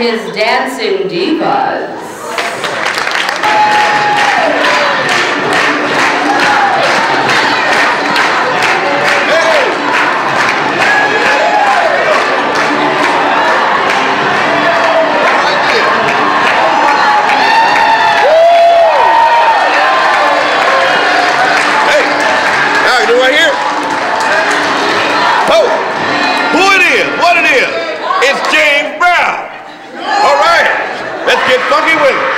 his dancing divas. Get funky with it.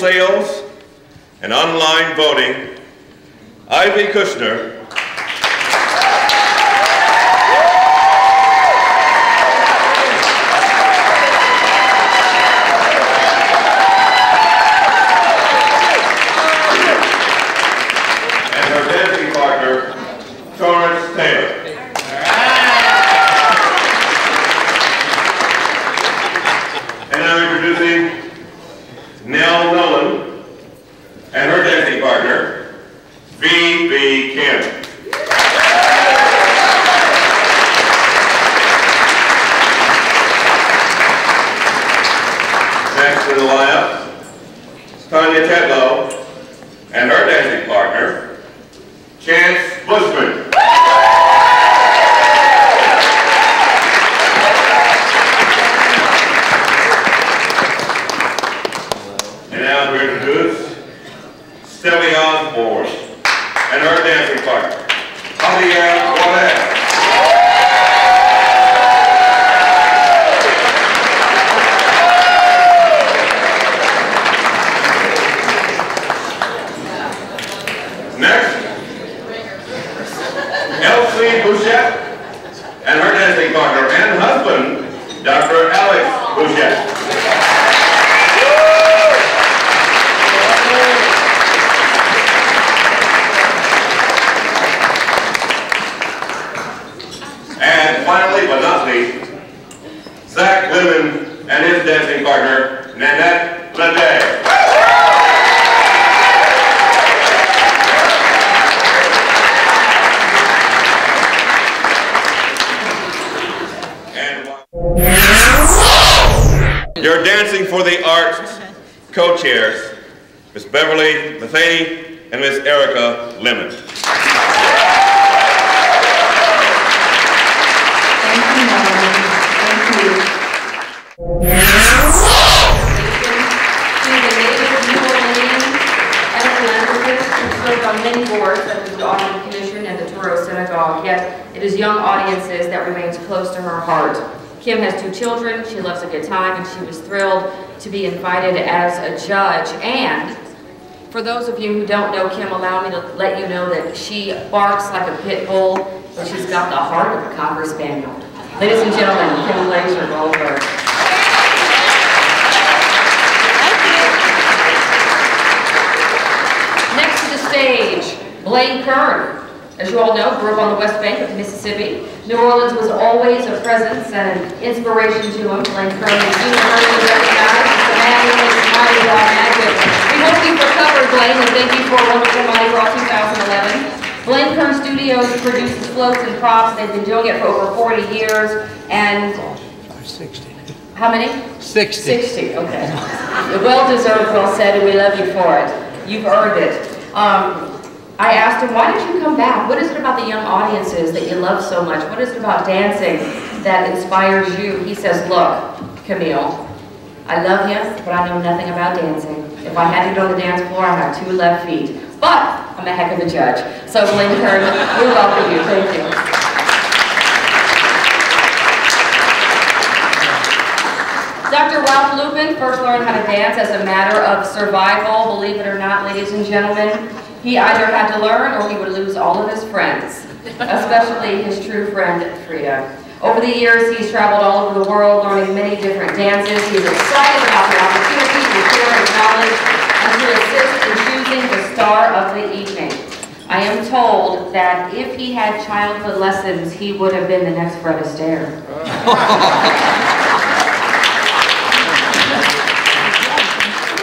sales and online voting, Ivy Kushner many boards such as the Audubon Commission and the Touro Synagogue, yet it is young audiences that remains close to her heart. Kim has two children, she loves a good time, and she was thrilled to be invited as a judge. And for those of you who don't know Kim, allow me to let you know that she barks like a pit bull, but she's got the heart of a Cocker Spaniel. Ladies and gentlemen, Kim Glazer Goldberg. Next to the stage, Blaine Kern. As you all know, grew up on the West Bank of Mississippi. New Orleans was always a presence and an inspiration to him. Blaine Kern is universally recognized as the man who makes Mardi Gras magic. We hope you recovered, Blaine, and thank you for a wonderful Mardi Gras 2011. Blaine Kern Studios produces floats and props. They've been doing it for over 40 years. And 60. how many? 60. 60, okay. Well deserved, well said, and we love you for it. You've earned it. Um, I asked him, why did you come back? What is it about the young audiences that you love so much? What is it about dancing that inspires you? He says, look, Camille, I love you, but I know nothing about dancing. If I had to go to the dance floor, I have two left feet. But I'm a heck of a judge. So Blaine Kern, we welcome you. Thank you. Dr. Ralph Lupin first learned how to dance as a matter of survival, believe it or not, ladies and gentlemen. He either had to learn or he would lose all of his friends, especially his true friend, Frida. Over the years, he's traveled all over the world, learning many different dances. He's excited about the opportunity to share his knowledge and to assist in choosing the star of the evening. I am told that if he had childhood lessons, he would have been the next Fred Astaire.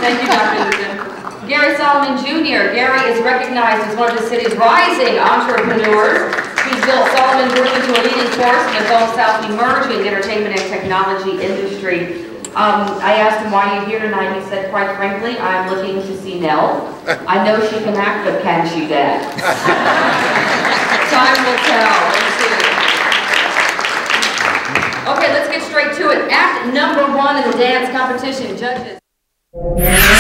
Thank you, Dr. Gary Solomon Jr. Gary is recognized as one of the city's rising entrepreneurs. He's built Solomon Group into a leading force in the Gulf South emerging entertainment and technology industry. Um, I asked him why you're here tonight. He said, quite frankly, I'm looking to see Nell. I know she can act, but can she dance? Time will tell. Let's see. Okay, let's get straight to it. Act number one in the dance competition, judges. Thank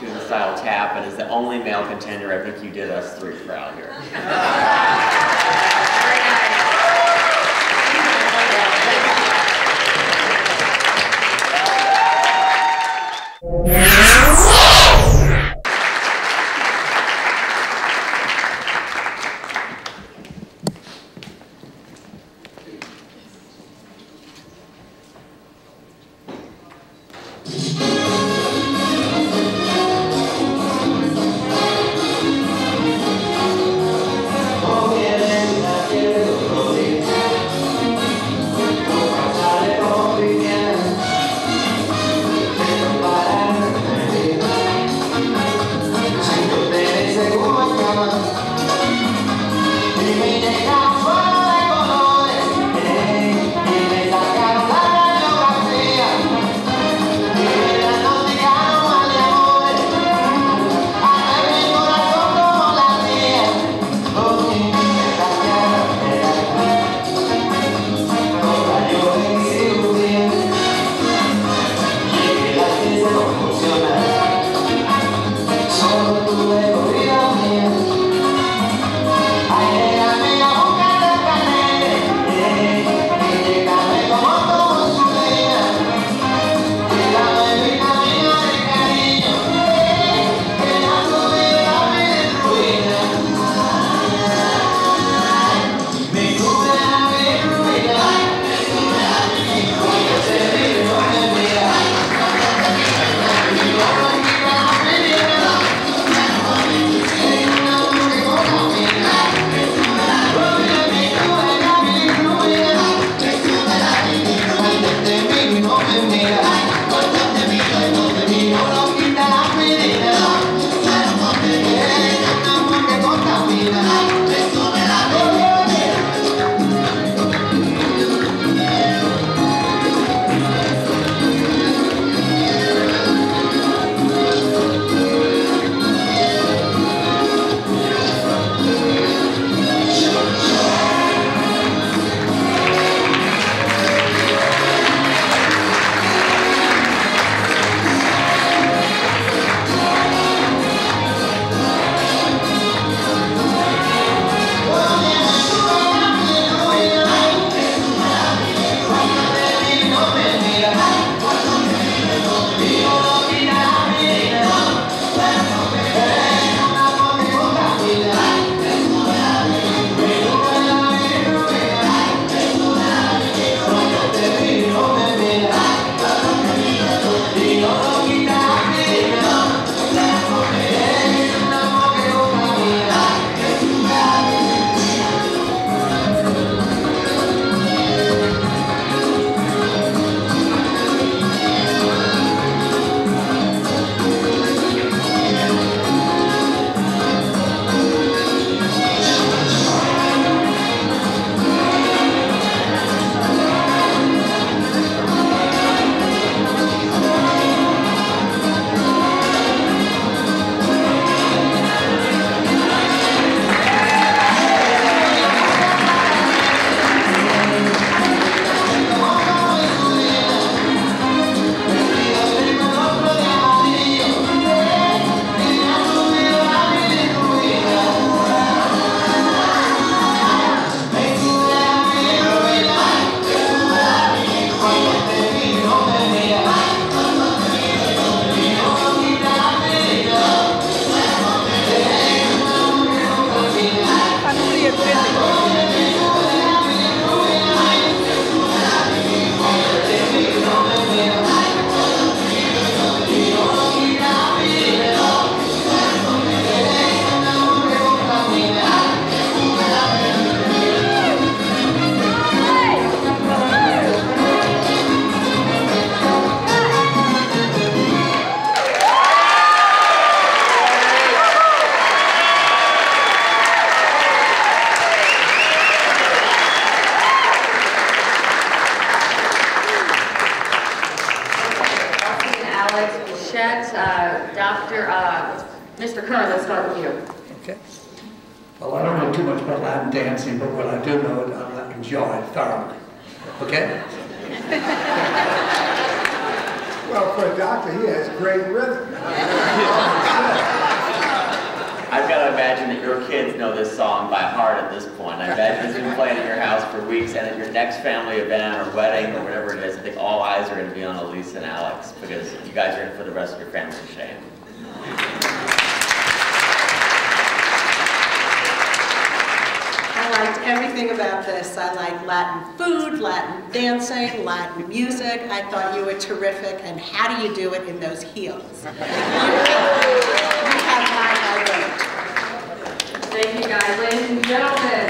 Saskatoon style tap, and is the only male contender I think you did us three proud here. about this. I like Latin food, Latin dancing, Latin music. I thought you were terrific, and how do you do it in those heels? You have my vote. Thank you, guys. Ladies and gentlemen.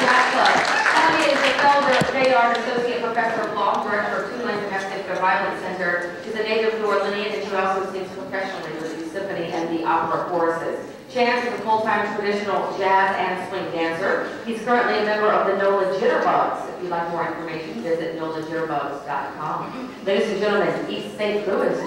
Yacht Club. Connie is the elder J.R. Associate Professor of Law, Director of Tulane Domestic Violence Center. She's a native New Orleanian, and she also sings professionally with the symphony and the opera choruses. Chance is a full-time traditional jazz and swing dancer. He's currently a member of the NOLA Jitterbugs. If you'd like more information, visit nolajitterbugs.com. Ladies and gentlemen, East St. Louis,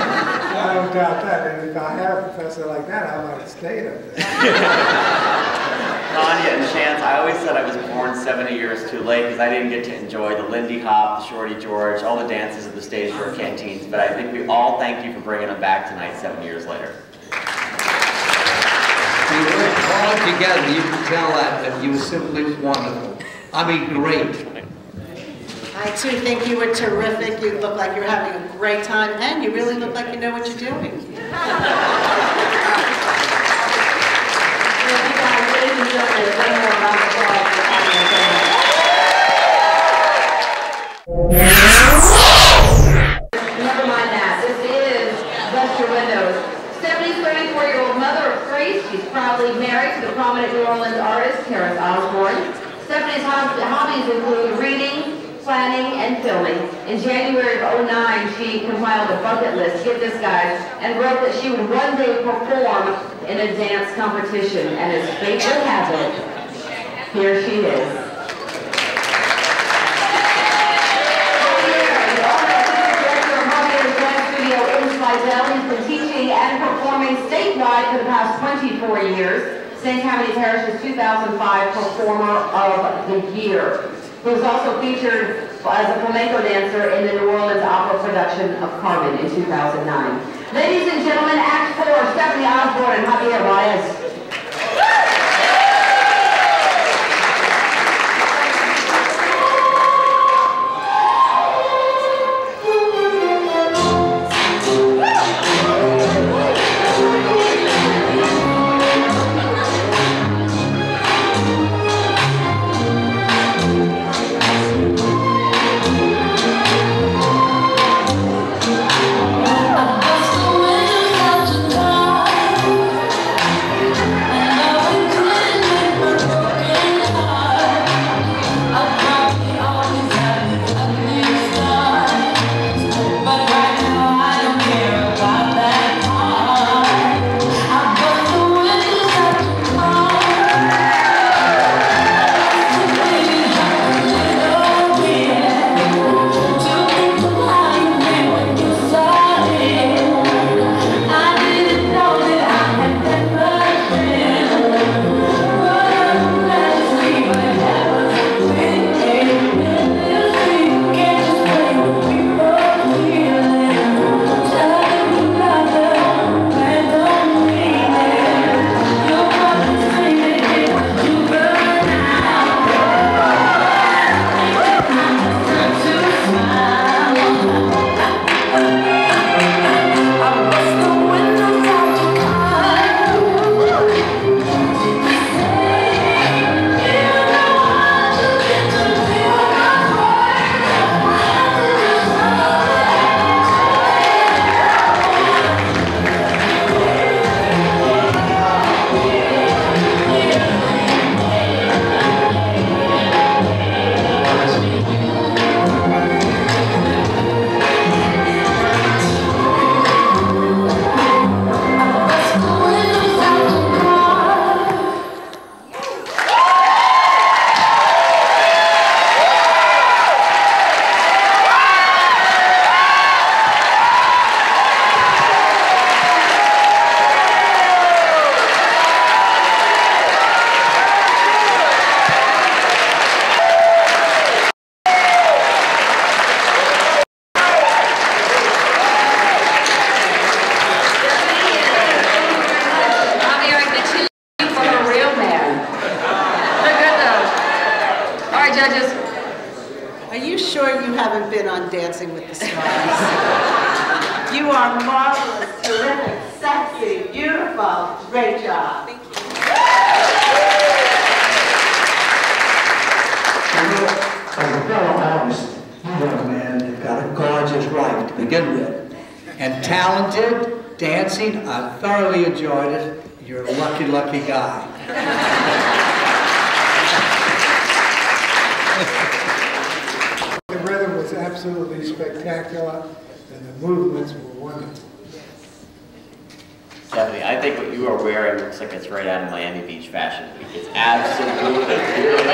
I don't doubt that, and if I had a professor like that, I might have stayed up there. Tania and Chance, I always said I was born 70 years too late because I didn't get to enjoy the Lindy Hop, the Shorty George, all the dances of the stage door canteens. But I think we all thank you for bringing them back tonight, seven years later. You worked hard together, you can tell that, that you were simply wonderful. I mean, great. I too think you were terrific. You look like you're having a great time, and you really look like you know what you're doing. Thank you guys, ladies and gentlemen, one more round of applause for Tania and Tania. Never mind that, this is Bust Your Windows. Stephanie's 34-year-old mother of three, she's proudly married to the prominent New Orleans artist Terrance Osborne. Stephanie's hobbies include reading, planning, and filming. In January of '09, she compiled a bucket list, get this guys, and wrote that she would one day perform in a dance competition. And as fate would have it, here she is. Been teaching and performing statewide for the past 24 years. St. Tammany Parish's 2005 Performer of the Year. He was also featured as a flamenco dancer in the New Orleans opera production of Carmen in 2009. Ladies and gentlemen, Act 4, Stephanie Osborne and Javier Baez. Sexy. Great job. Thank you know, as a fellow artist, you are a man that got a gorgeous life to begin with. And talented, dancing, I thoroughly enjoyed it. You're a lucky, lucky guy. The rhythm was absolutely spectacular, and the movements were wonderful. Stephanie, I think what you are wearing looks like it's right out of Miami Beach Fashion Week. It's absolutely beautiful.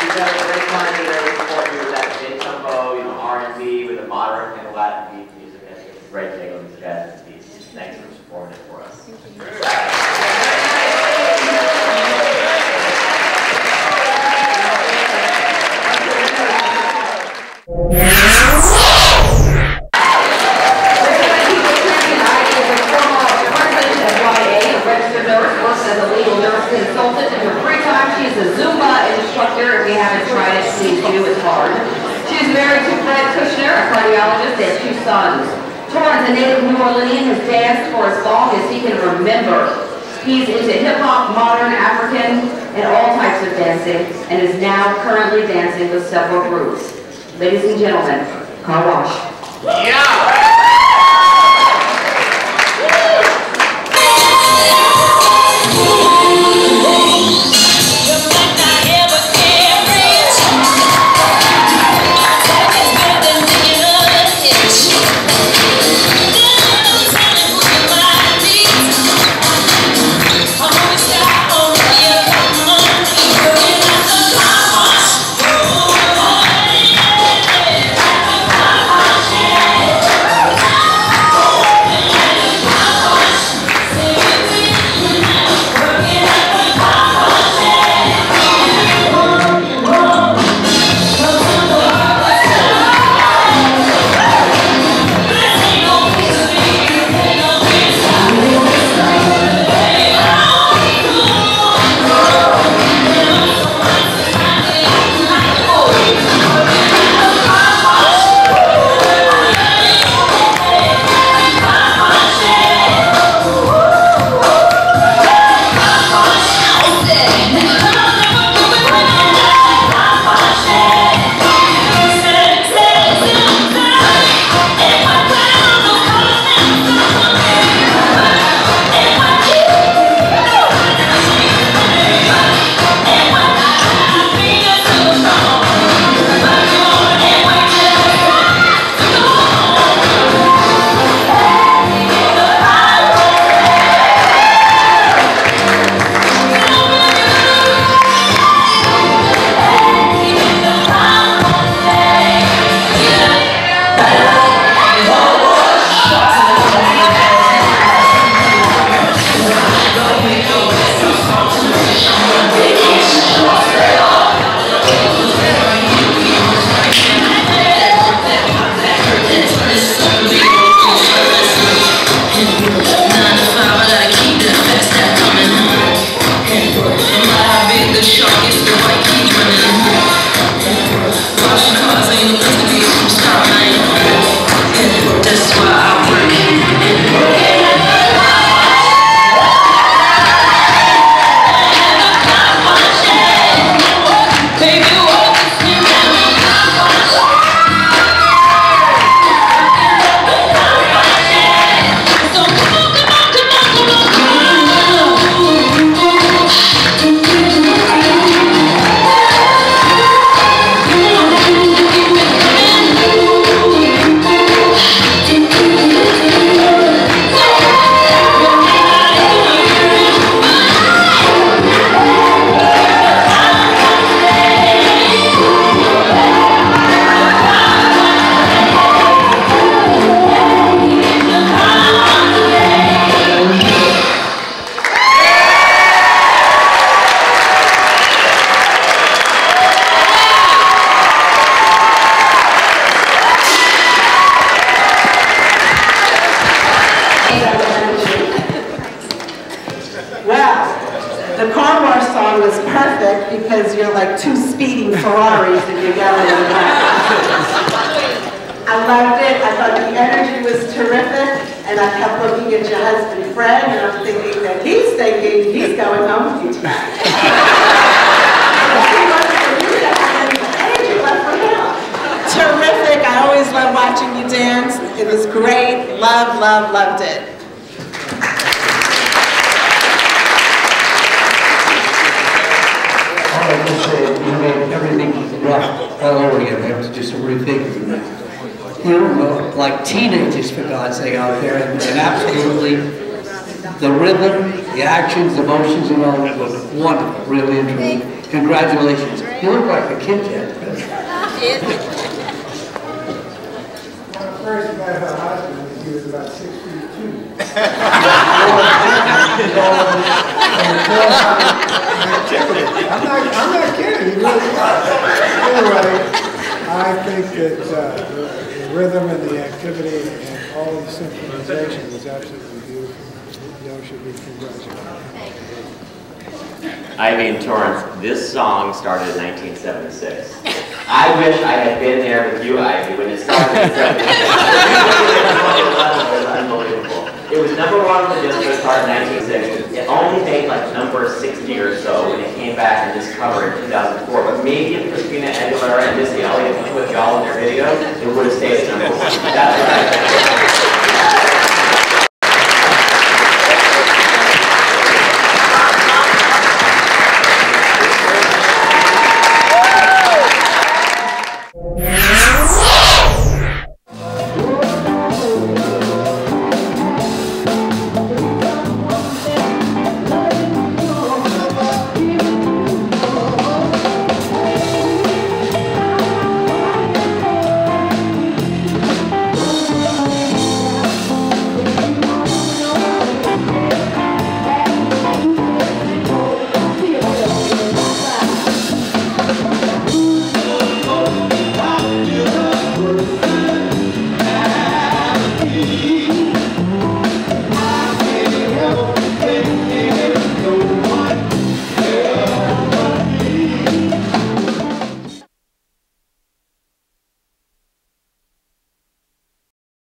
You've got a great time today, supporting you with that mid-tempo, you know, R&B with a modern like a Latin beat music. I think it's a great thing with these guys and these. Thanks for supporting it for us. Consultant. In her free time, she's a Zumba instructor. If you haven't tried it, please do, it's hard. She's married to Fred Kushner, a cardiologist, have two sons. Torrance, a native New Orleanian, has danced for as long as he can remember. He's into hip-hop, modern, African, and all types of dancing, and is now currently dancing with several groups. Ladies and gentlemen, Car Wash. Well, All I can say is you made everything rough all over again. It was just a refiguring it. You know, like teenagers, for God's sake, out there, and and absolutely, the rhythm, the actions, the motions, and all that was wonderful, really and truly. Congratulations. You look like a kid yet. first met her husband, he was about six feet two. I'm not, I'm not kidding, really. Anyway, I think that uh, the rhythm and the activity and all the synchronization was absolutely beautiful. Y'all should be congratulated. Ivy Torrance, this song started in 1976. I wish I had been there with you, Ivy, when it started in 76. It was unbelievable. It was number one on the disco chart in 1960. It only made like number 60 or so when it came back and discovered in 2004. But maybe if Christina Aguilera and Missy Elliott went with y'all in their video, it would have stayed at number one. That's